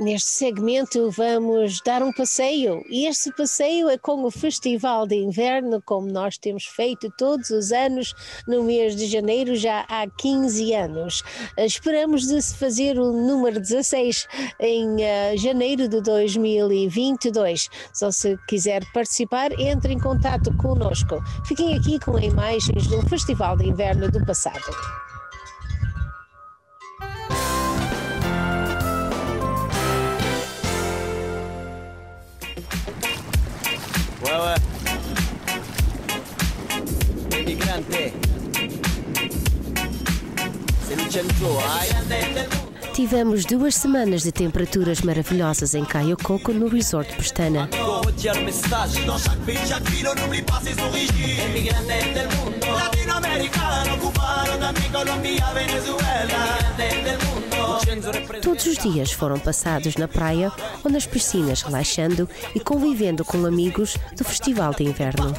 Neste segmento vamos dar um passeio e este passeio é com o Festival de Inverno, como nós temos feito todos os anos no mês de janeiro, já há 15 anos. Esperamos de se fazer o número 16 em uh, janeiro de 2022. Só se quiser participar, entre em contato conosco. Fiquem aqui com imagens do Festival de Inverno do passado. Ai. Tivemos duas semanas de temperaturas maravilhosas em Caio Coco no Resort Pestana. Todos os dias foram passados na praia ou nas piscinas, relaxando e convivendo com amigos do Festival de Inverno.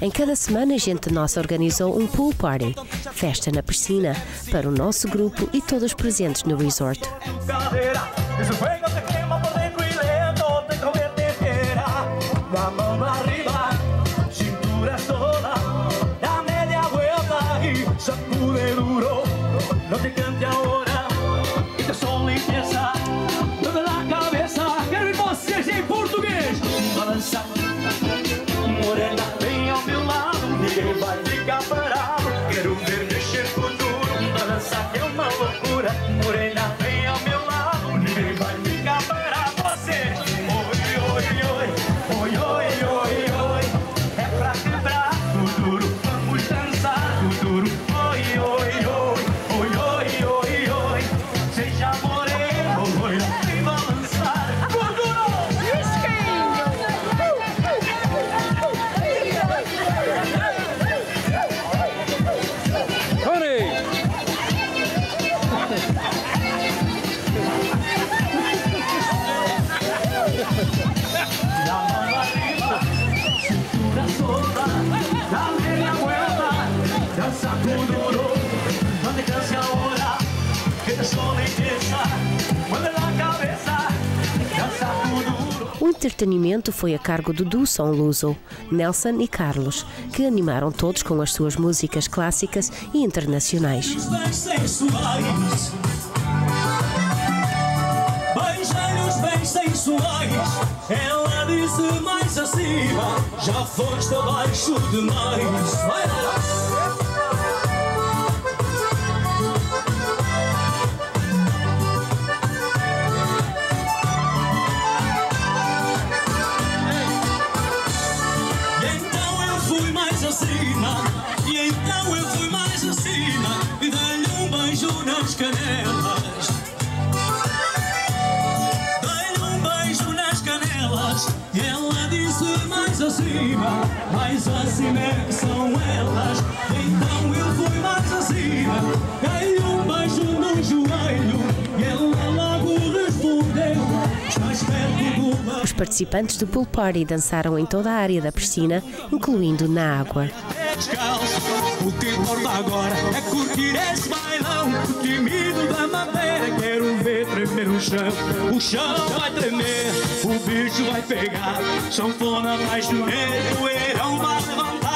Em cada semana, a gente nossa organizou um pool party, festa na piscina, para o nosso grupo e todos presentes no resort. La mano arriba, la vuelta, danza con duro, no te canses ahora, que te empieza, mueve la cabeza, danza con duro. O entretenimento foi a cargo do duo São Luso, Nelson e Carlos, que animaram todos com as suas músicas clássicas e internacionais. Sensuais. Ela disse mais acima. Já foste abaixo demais. Vai lá. Mais acima é que são elas. Participantes do pool party dançaram em toda a área da piscina, incluindo na água. O que importa agora é curtir esse bailão. O timido da madeira, quero ver tremer o chão. O chão vai tremer, o bicho vai pegar. Sanfona vai chover, o poeirão vai levantar.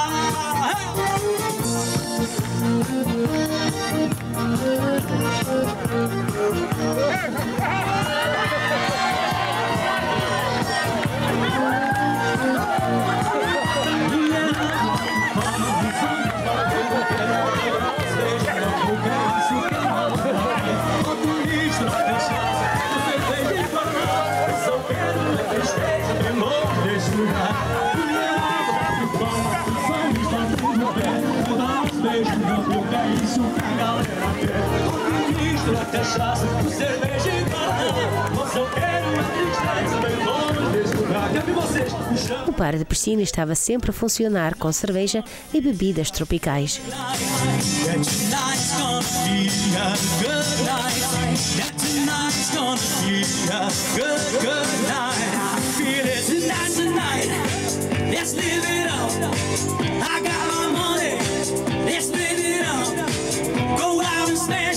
Cachaça, cerveja e banana. Você quer uma tristeza bem longe desse lugar. Quero ver vocês. O bar de piscina estava sempre a funcionar com cerveja e bebidas tropicais.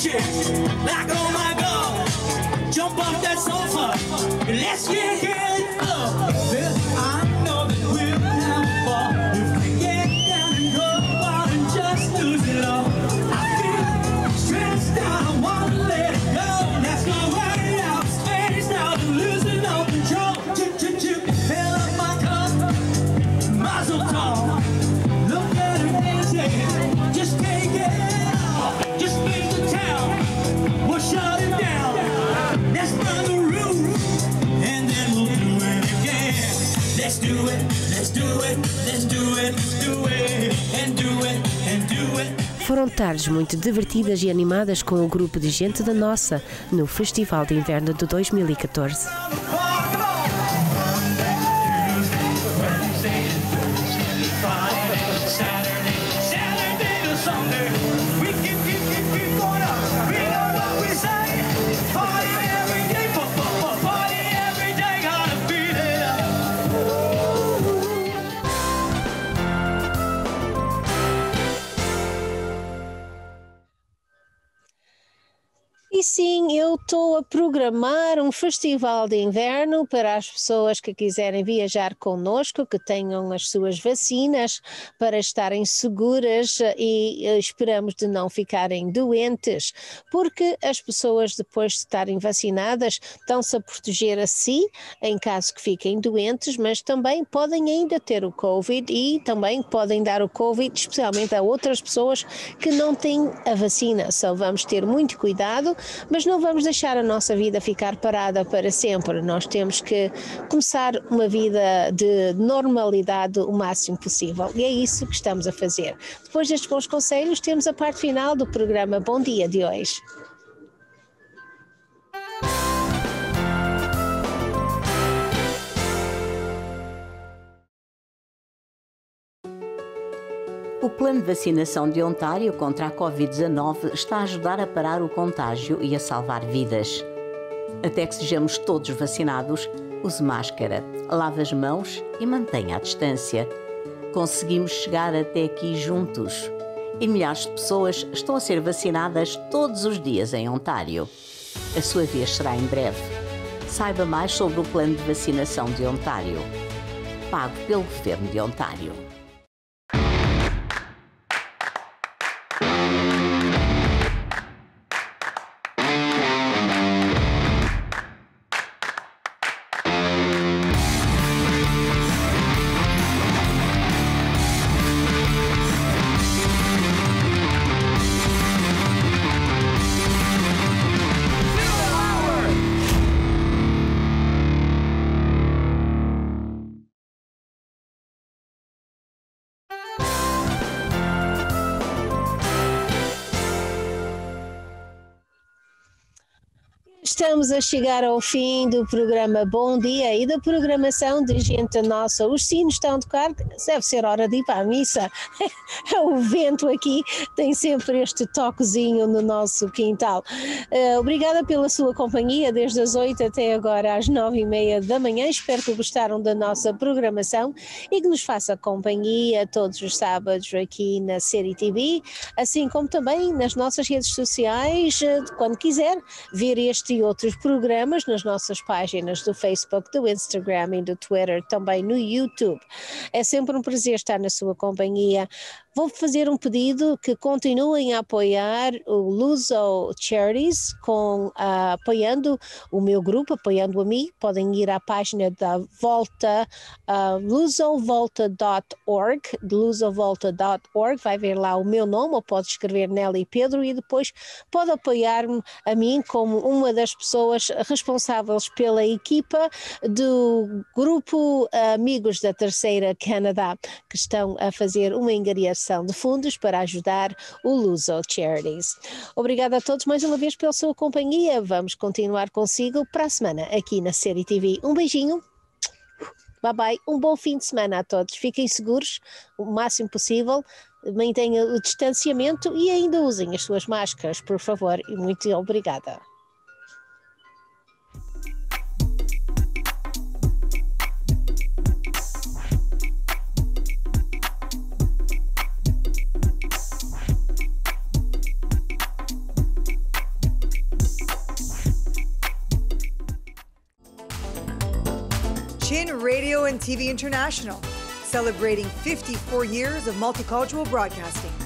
Smash. Like, oh my God. Jump off that sofa. Let's get it up. Foram tardes muito divertidas e animadas com o grupo de gente da nossa no Festival de Inverno de 2014. Estou a programar um festival de inverno para as pessoas que quiserem viajar connosco, que tenham as suas vacinas para estarem seguras e eh, esperamos de não ficarem doentes, porque as pessoas depois de estarem vacinadas estão-se a proteger a si em caso que fiquem doentes, mas também podem ainda ter o Covid e também podem dar o Covid, especialmente a outras pessoas que não têm a vacina. Só vamos ter muito cuidado, mas não vamos deixar a nossa vida ficar parada para sempre. Nós temos que começar uma vida de normalidade o máximo possível e é isso que estamos a fazer. Depois destes bons conselhos, temos a parte final do programa Bom Dia de hoje. Plano de vacinação de Ontário contra a Covid-19 está a ajudar a parar o contágio e a salvar vidas. Até que sejamos todos vacinados, use máscara, lave as mãos e mantenha a distância. Conseguimos chegar até aqui juntos. E milhares de pessoas estão a ser vacinadas todos os dias em Ontário. A sua vez será em breve. Saiba mais sobre o plano de vacinação de Ontário. Pago pelo Governo de Ontário. Estamos a chegar ao fim do programa Bom Dia e da programação de Gente Nossa. Os sinos estão a tocar, deve ser hora de ir para a missa. o vento aqui tem sempre este toquezinho no nosso quintal. Eh, obrigada pela sua companhia desde as 8 até agora às 9 e meia da manhã. Espero que gostaram da nossa programação e que nos faça companhia todos os sábados aqui na Série TV, assim como também nas nossas redes sociais, eh, quando quiser ver este e outros programas nas nossas páginas do Facebook, do Instagram e do Twitter, também no YouTube. É sempre um prazer estar na sua companhia. Vou fazer um pedido que continuem a apoiar o Luso Charities, com, ah, apoiando o meu grupo, apoiando a mim. Podem ir à página da Volta, uh, lusovolta.org, lusovolta.org, vai ver lá o meu nome, ou pode escrever Nelly Pedro e depois pode apoiar-me a mim como uma das pessoas responsáveis pela equipa do grupo Amigos da Terceira Canadá, que estão a fazer uma engariação de fundos para ajudar o Luso Charities. Obrigada a todos mais uma vez pela sua companhia. Vamos continuar consigo para a semana aqui na Série TV. Um beijinho. Bye bye. Um bom fim de semana a todos. Fiquem seguros o máximo possível. Mantenham o distanciamento e ainda usem as suas máscaras, por favor. E muito obrigada. Radio and TV International, celebrating 54 years of multicultural broadcasting.